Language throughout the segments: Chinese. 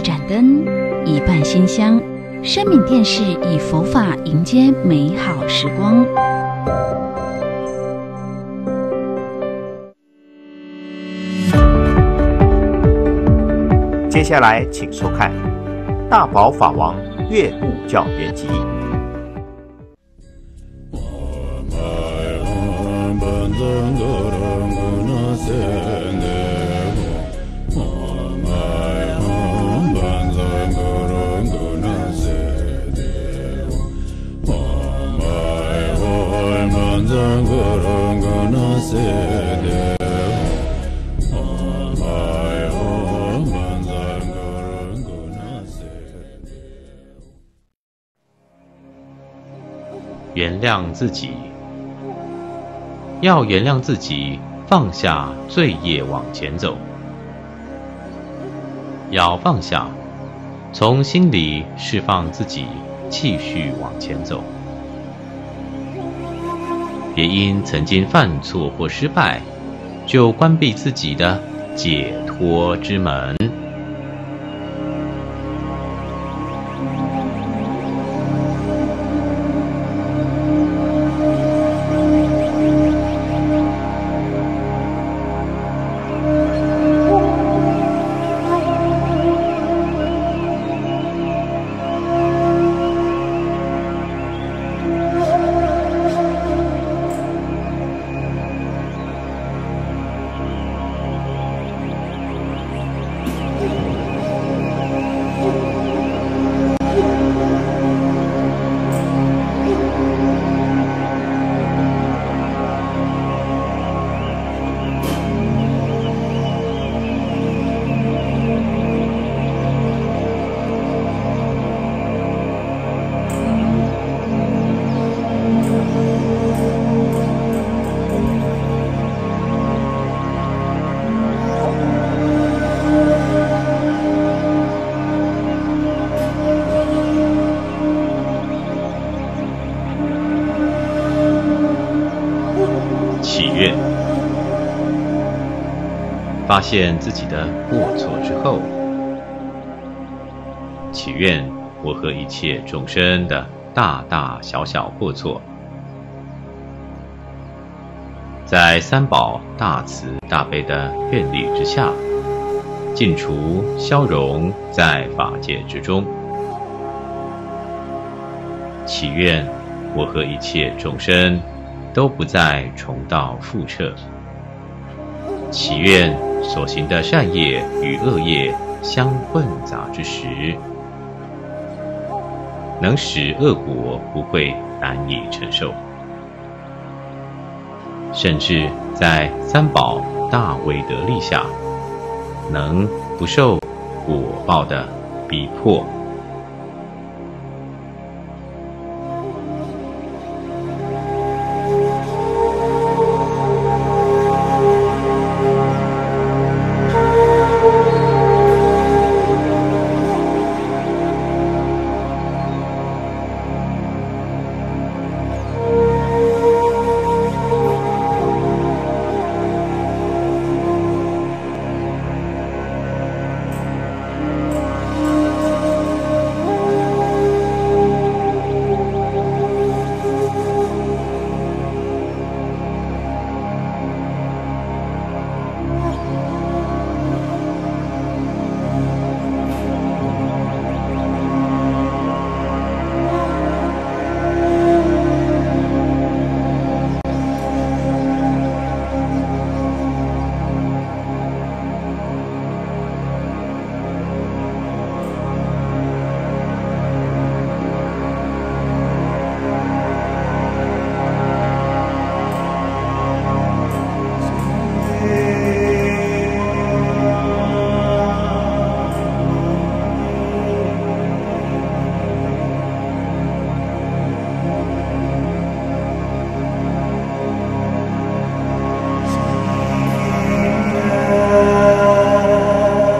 一盏灯，一半馨香。生命电视以佛法迎接美好时光。接下来，请收看《大宝法王月悟教圆集》。原谅自己，要原谅自己，放下罪业往前走。要放下，从心里释放自己，继续往前走。也因曾经犯错或失败，就关闭自己的解脱之门。发现自己的过错之后，祈愿我和一切众生的大大小小过错，在三宝大慈大悲的愿力之下，尽除消融在法界之中。祈愿我和一切众生。都不再重蹈覆辙。祈愿所行的善业与恶业相混杂之时，能使恶果不会难以承受，甚至在三宝大威德力下，能不受果报的逼迫。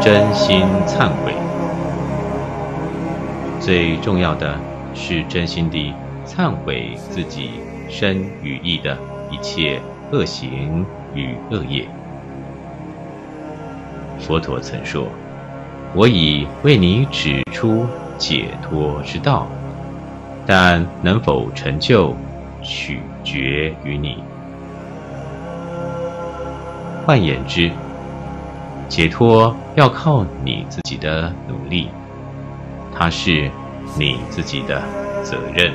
真心忏悔，最重要的是真心地忏悔自己身与意的一切恶行与恶业。佛陀曾说：“我已为你指出解脱之道，但能否成就，取决于你。换言之，解脱要靠你自己的努力，它是你自己的责任。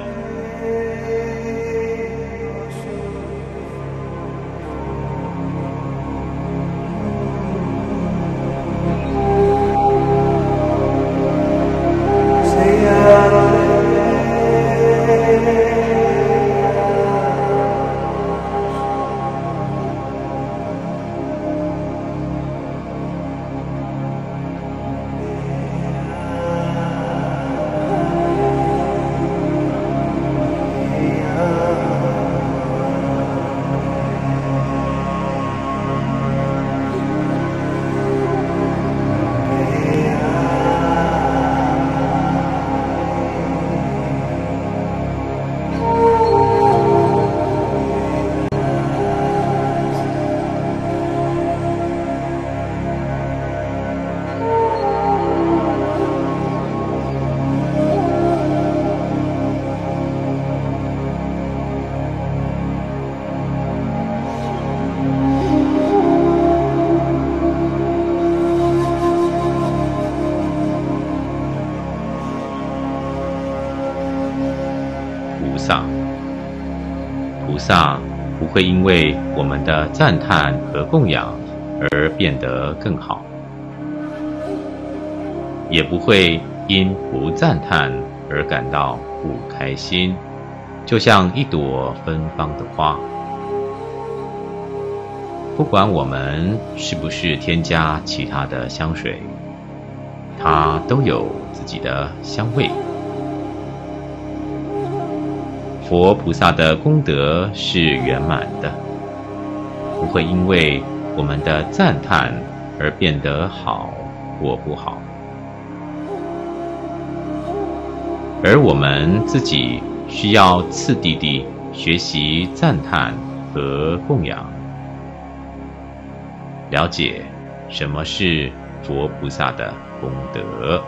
菩萨菩萨不会因为我们的赞叹和供养而变得更好，也不会因不赞叹而感到不开心，就像一朵芬芳的花。不管我们是不是添加其他的香水，它都有自己的香味。佛菩萨的功德是圆满的，不会因为我们的赞叹而变得好或不好，而我们自己需要次第地学习赞叹和供养，了解什么是佛菩萨的功德。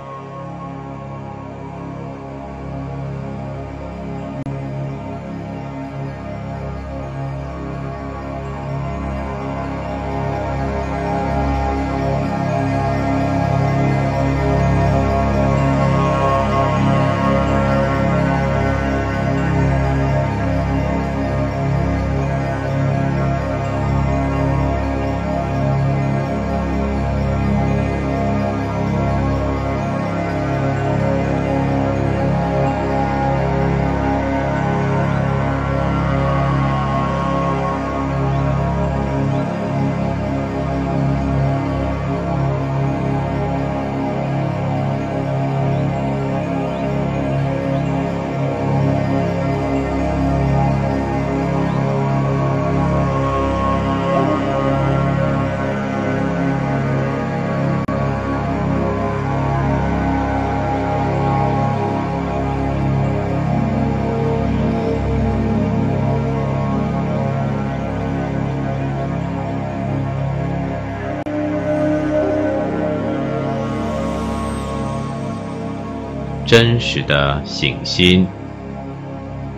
真实的醒心，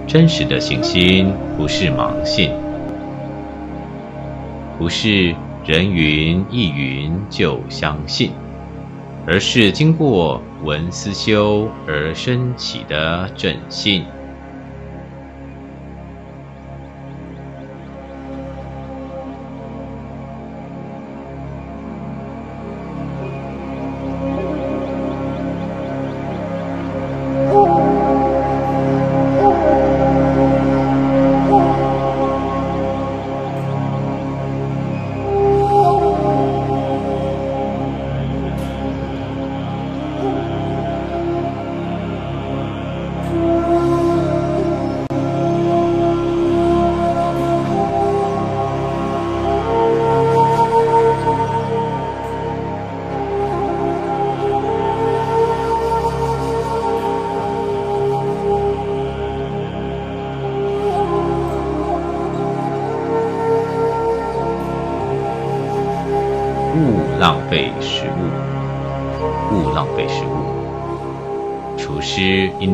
真实的醒心不是盲信，不是人云亦云就相信，而是经过闻思修而升起的正信。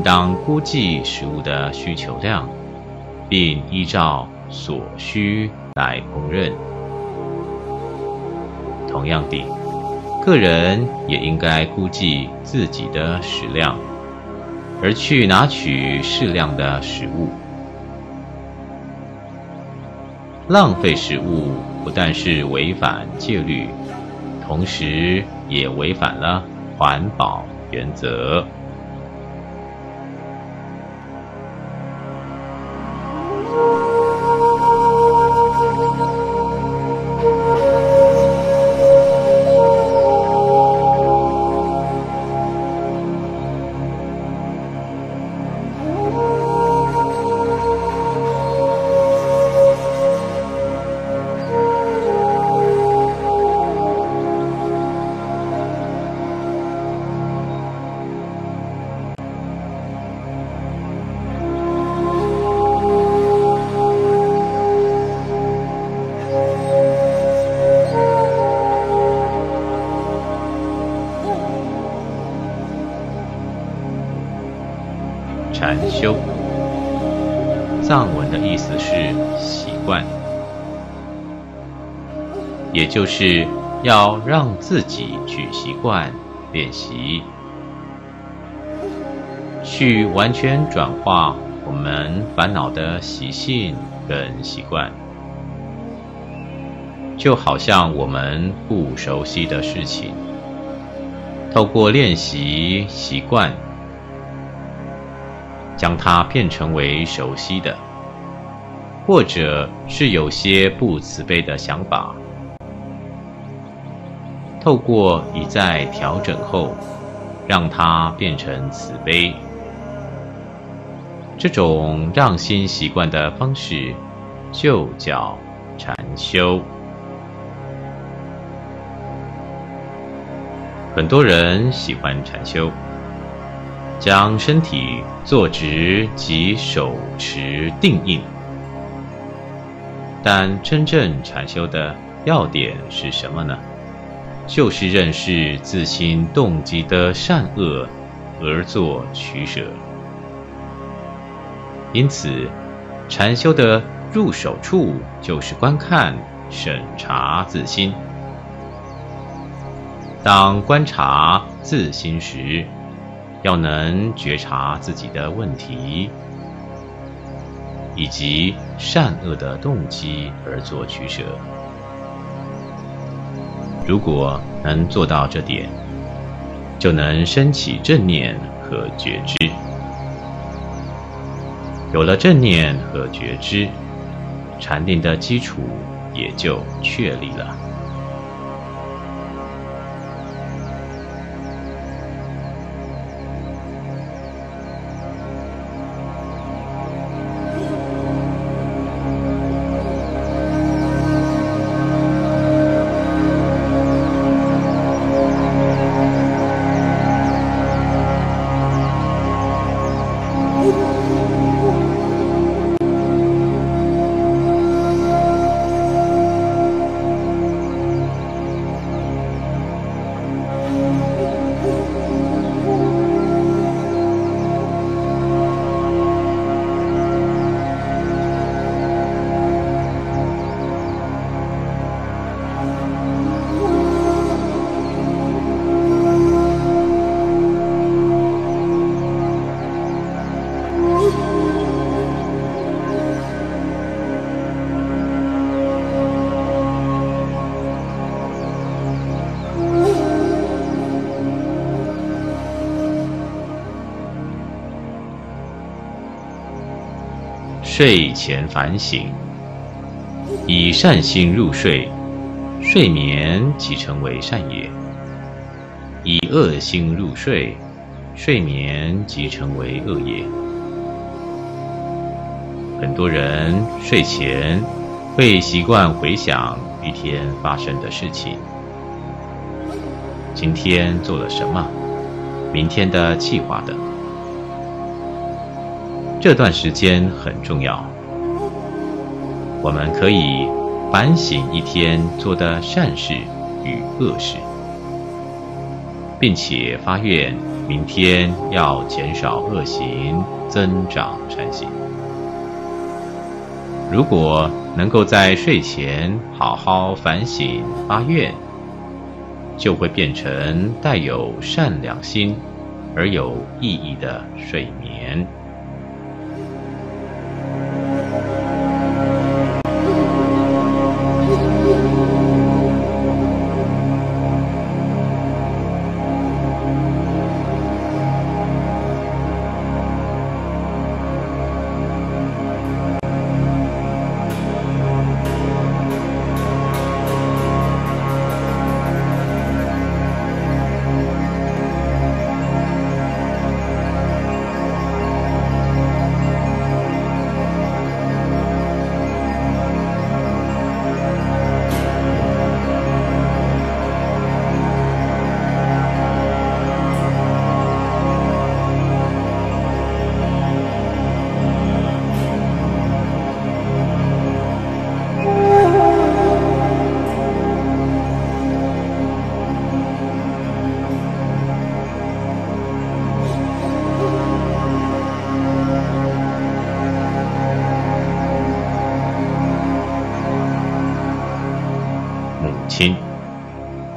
当估计食物的需求量，并依照所需来烹饪。同样地，个人也应该估计自己的食量，而去拿取适量的食物。浪费食物不但是违反戒律，同时也违反了环保原则。禅修，藏文的意思是习惯，也就是要让自己去习惯练习，去完全转化我们烦恼的习性跟习惯，就好像我们不熟悉的事情，透过练习习惯。将它变成为熟悉的，或者是有些不慈悲的想法，透过一再调整后，让它变成慈悲。这种让心习惯的方式，就叫禅修。很多人喜欢禅修。将身体坐直及手持定印，但真正禅修的要点是什么呢？就是认识自心动机的善恶，而做取舍。因此，禅修的入手处就是观看、审查自心。当观察自心时，要能觉察自己的问题，以及善恶的动机而做取舍。如果能做到这点，就能升起正念和觉知。有了正念和觉知，禅定的基础也就确立了。睡前反省，以善心入睡，睡眠即成为善也；以恶心入睡，睡眠即成为恶业。很多人睡前会习惯回想一天发生的事情，今天做了什么，明天的计划等。这段时间很重要，我们可以反省一天做的善事与恶事，并且发愿明天要减少恶行，增长善行。如果能够在睡前好好反省发愿，就会变成带有善良心而有意义的睡眠。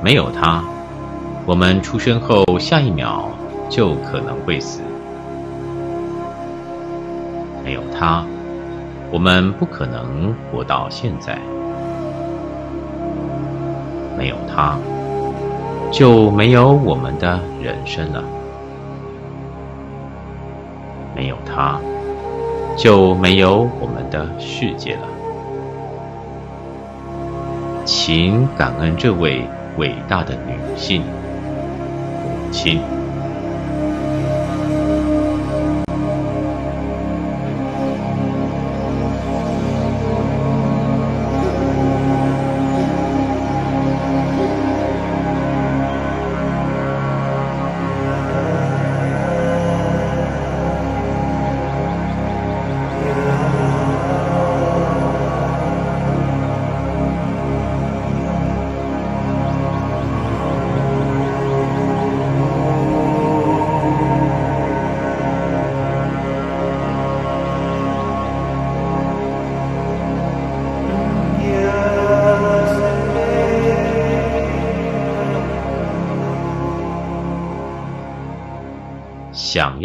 没有他，我们出生后下一秒就可能会死。没有他，我们不可能活到现在。没有他，就没有我们的人生了。没有他，就没有我们的世界了。请感恩这位。伟大的女性，母亲。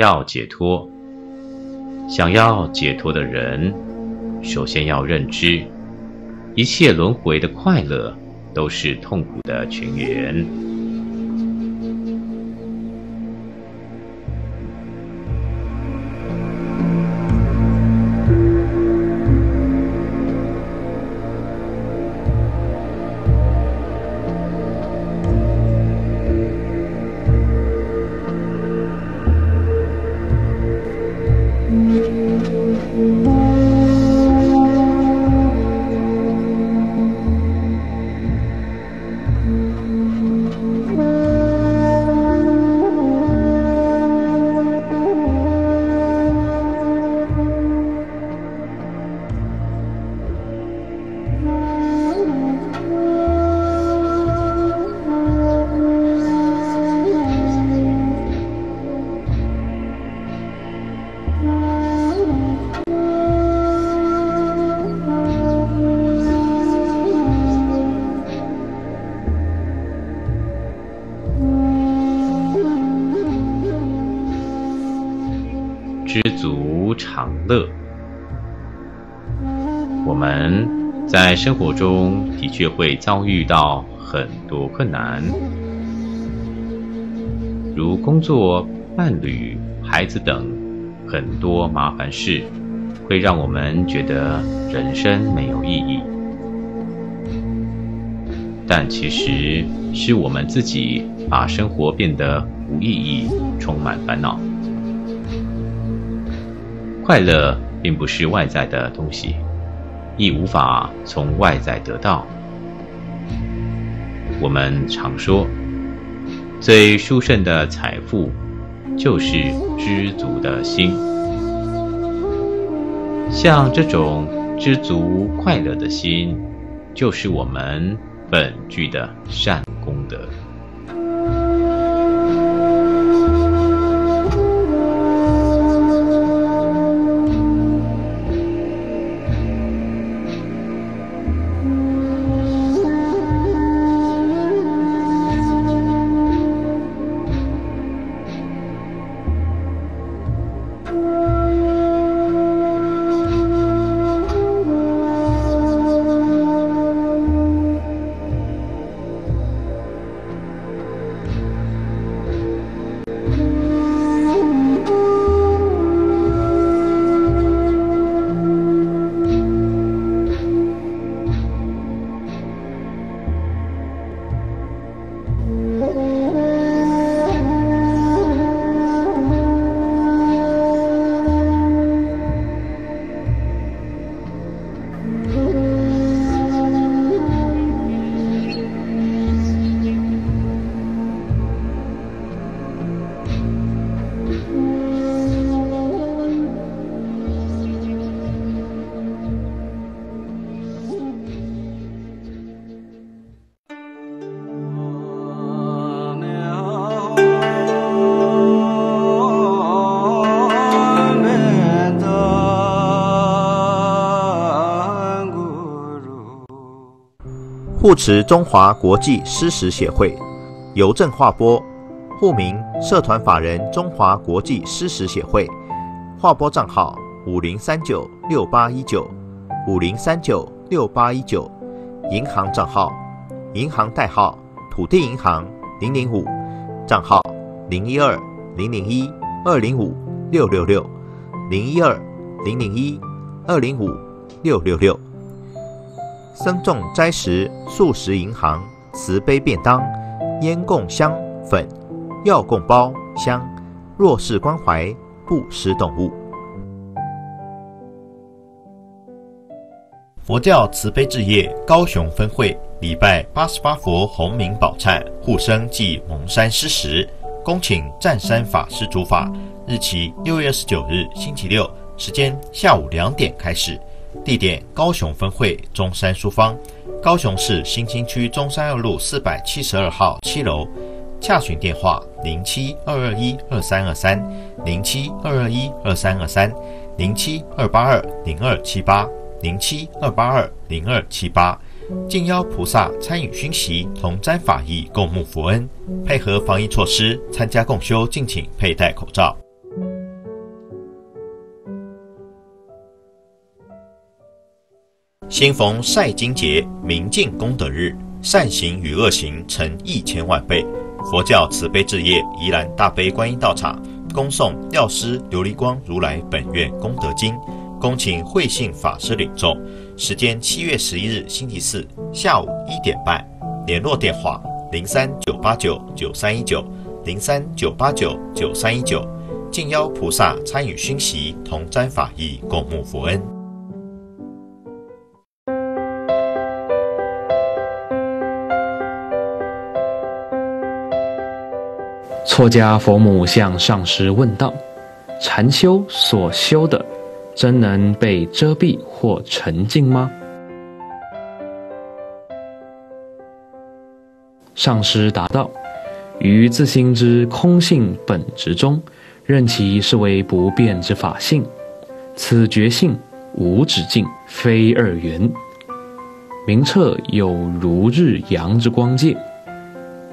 要解脱，想要解脱的人，首先要认知，一切轮回的快乐都是痛苦的泉源。乐。我们在生活中的确会遭遇到很多困难，如工作、伴侣、孩子等很多麻烦事，会让我们觉得人生没有意义。但其实是我们自己把生活变得无意义，充满烦恼。快乐并不是外在的东西，亦无法从外在得到。我们常说，最殊胜的财富就是知足的心。像这种知足快乐的心，就是我们本具的善功德。持中华国际诗词协会，邮政划拨，户名社团法人中华国际诗词协会，划拨账号五零三九六八一九五零三九六八一九，银行账号，银行代号土地银行零零五，账号零一二零零一二零五六六六零一二零零一二零五六六六。僧众斋食素食银行慈悲便当烟供香粉药供包香弱势关怀布施动物。佛教慈悲置业高雄分会礼拜八十八佛洪明宝忏护生暨蒙山施食，恭请湛山法师主法，日期六月二十九日星期六，时间下午两点开始。地点：高雄分会中山书坊，高雄市新兴区中山二路四百七十二号七楼。洽询电话：零七二二一二三二三，零七二二一二三二三，零七二八二零二七八，零七二八二零二七八。敬邀菩萨参与熏习，同沾法益，共沐佛恩。配合防疫措施，参加共修，敬请佩戴口罩。新逢晒金节，明净功德日，善行与恶行成一千万倍。佛教慈悲置业宜兰大悲观音道场恭送药师琉璃光如来本愿功德经，恭请慧信法师领众。时间七月十一日星期四下午一点半。联络电话：零三九八九九三一九零三九八九九三一九。敬邀菩萨参与熏习，同沾法益，共沐佛恩。错家佛母向上师问道：“禅修所修的，真能被遮蔽或沉静吗？”上师答道：“于自心之空性本质中，任其是为不变之法性，此觉性无止境，非二元，明澈有如日阳之光界。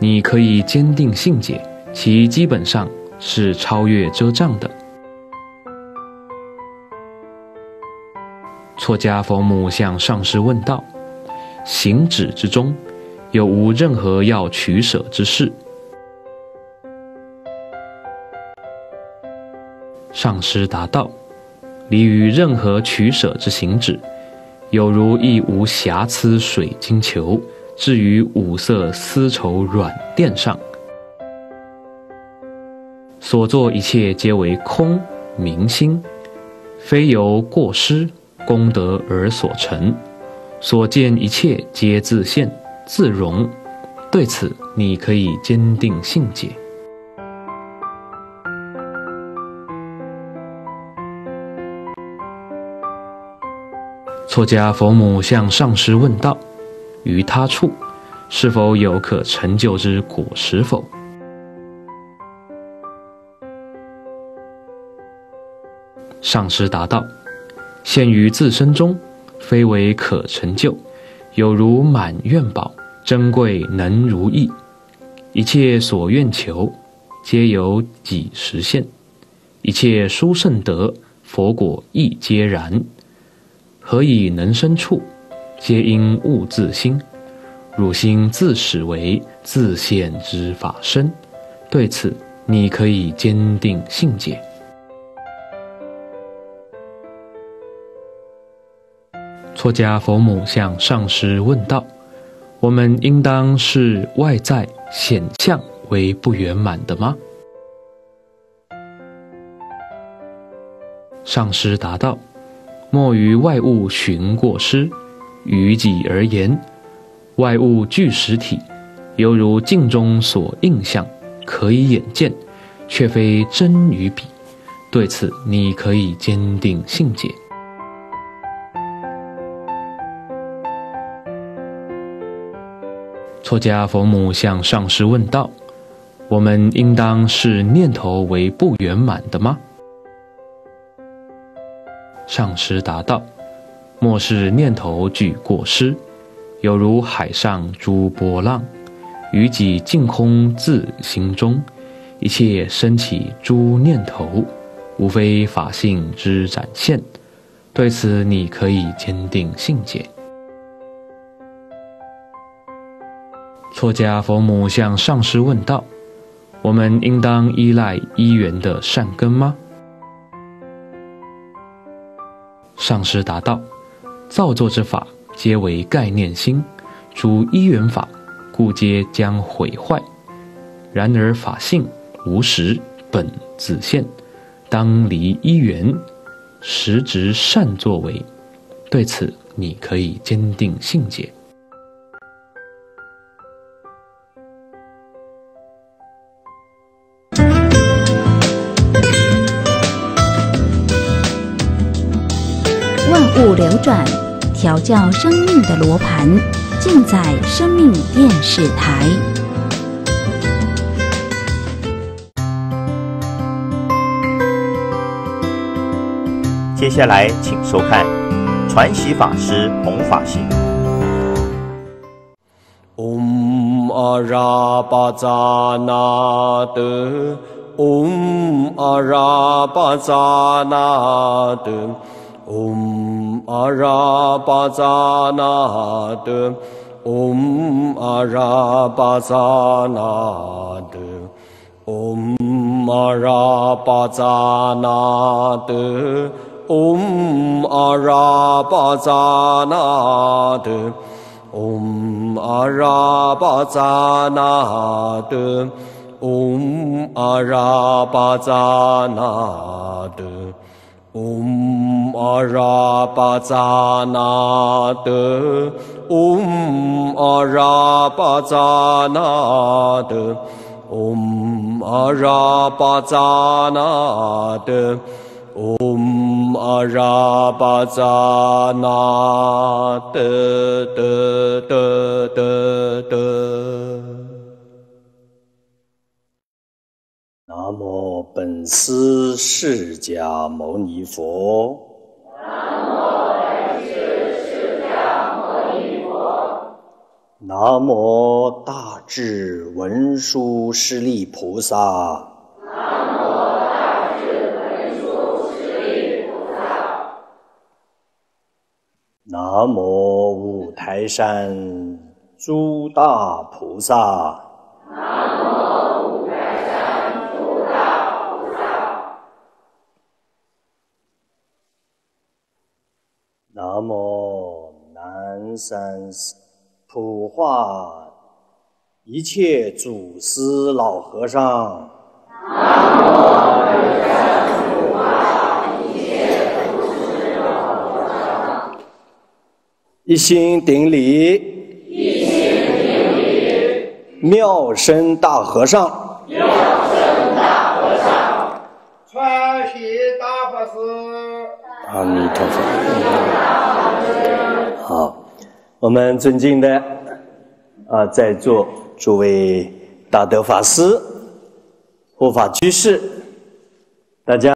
你可以坚定信解。”其基本上是超越遮障的。错家佛母向上师问道：“行止之中，有无任何要取舍之事？”上师答道：“离于任何取舍之行止，有如一无瑕疵水晶球置于五色丝绸软垫上。”所做一切皆为空明心，非由过失功德而所成。所见一切皆自现自容。对此，你可以坚定信解。错家佛母向上师问道：“于他处，是否有可成就之果实否？”上师答道：“现于自身中，非为可成就，有如满愿宝，珍贵能如意。一切所愿求，皆有己实现；一切殊胜德，佛果亦皆然。何以能生处？皆因悟自心。汝心自始为自现之法身。对此，你可以坚定信解。”错家佛母向上师问道：“我们应当是外在显象为不圆满的吗？”上师答道：“莫于外物寻过失。于己而言，外物具实体，犹如镜中所映像，可以眼见，却非真与彼。对此，你可以坚定信解。”错家佛母向上师问道：“我们应当视念头为不圆满的吗？”上师答道：“莫视念头具过失，有如海上诸波浪，于己净空自心中，一切升起诸念头，无非法性之展现。对此，你可以坚定信解。错家佛母向上师问道：“我们应当依赖因缘的善根吗？”上师答道：“造作之法。”皆为概念心，诸一缘法，故皆将毁坏。然而法性无实，本自现，当离一缘，实执善作为。对此，你可以坚定信解。流转。调教生命的罗盘，尽在生命电视台。接下来，请收看传习法师弘法行。嗡阿拉巴扎那德，嗡阿拉巴扎那德。Om अरापासानात् ॐ अरापासानात् ॐ अरापासानात् ॐ अरापासानात् ॐ अरापासानात् ॐ अरापासानात् 嗡阿拉巴扎那德，嗡阿拉巴扎那德，嗡阿拉巴扎那德，嗡阿拉巴扎那德德德德德。本师释迦牟尼佛。南无本师释迦牟尼佛。南无大智文殊师利菩萨。南无大智文殊师利菩萨。南无五台山诸大菩萨。南无五台山诸大菩萨。南无南山普化一切祖师老和尚。一切祖师老和尚。一心顶礼。一心顶礼。妙身大和尚。妙身大和尚。传喜大法师。阿弥陀佛。好，我们尊敬的啊，在座诸位大德法师、护法居士，大家。